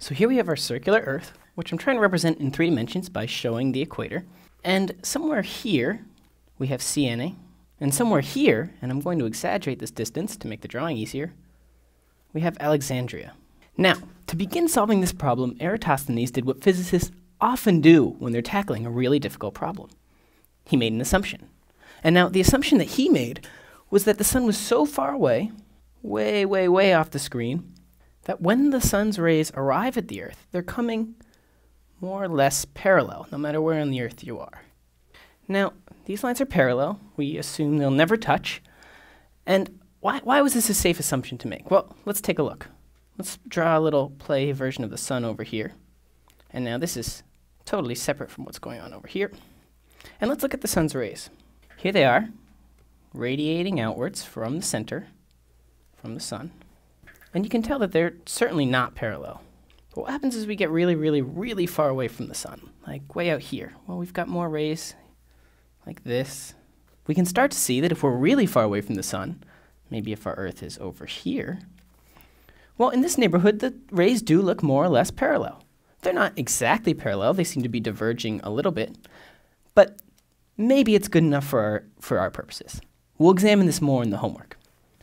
So here we have our circular Earth, which I'm trying to represent in three dimensions by showing the equator. And somewhere here, we have Syene. And somewhere here, and I'm going to exaggerate this distance to make the drawing easier, we have Alexandria. Now, to begin solving this problem, Eratosthenes did what physicists often do when they're tackling a really difficult problem. He made an assumption. And now, the assumption that he made was that the sun was so far away, way, way, way off the screen, that when the sun's rays arrive at the Earth, they're coming more or less parallel, no matter where on the Earth you are. Now, these lines are parallel. We assume they'll never touch. And why, why was this a safe assumption to make? Well, let's take a look. Let's draw a little play version of the sun over here. And now this is totally separate from what's going on over here. And let's look at the sun's rays. Here they are, radiating outwards from the center, from the sun. And you can tell that they're certainly not parallel. But what happens is we get really, really, really far away from the sun, like way out here. Well, we've got more rays like this. We can start to see that if we're really far away from the sun, maybe if our Earth is over here, well, in this neighborhood, the rays do look more or less parallel. They're not exactly parallel, they seem to be diverging a little bit, but maybe it's good enough for our, for our purposes. We'll examine this more in the homework.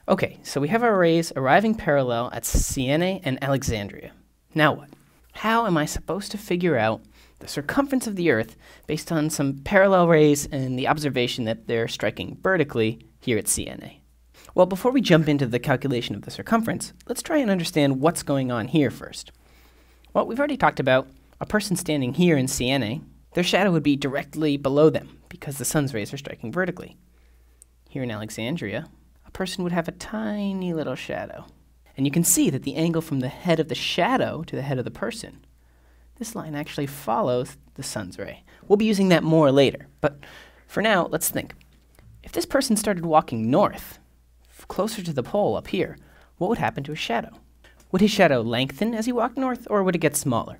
Okay, so we have our rays arriving parallel at Syene and Alexandria. Now what? How am I supposed to figure out the circumference of the Earth based on some parallel rays and the observation that they're striking vertically here at Syene? Well, before we jump into the calculation of the circumference, let's try and understand what's going on here first. Well, we've already talked about a person standing here in Syene, their shadow would be directly below them because the sun's rays are striking vertically. Here in Alexandria, person would have a tiny little shadow. And you can see that the angle from the head of the shadow to the head of the person, this line actually follows the sun's ray. We'll be using that more later, but for now, let's think. If this person started walking north, closer to the pole up here, what would happen to his shadow? Would his shadow lengthen as he walked north, or would it get smaller?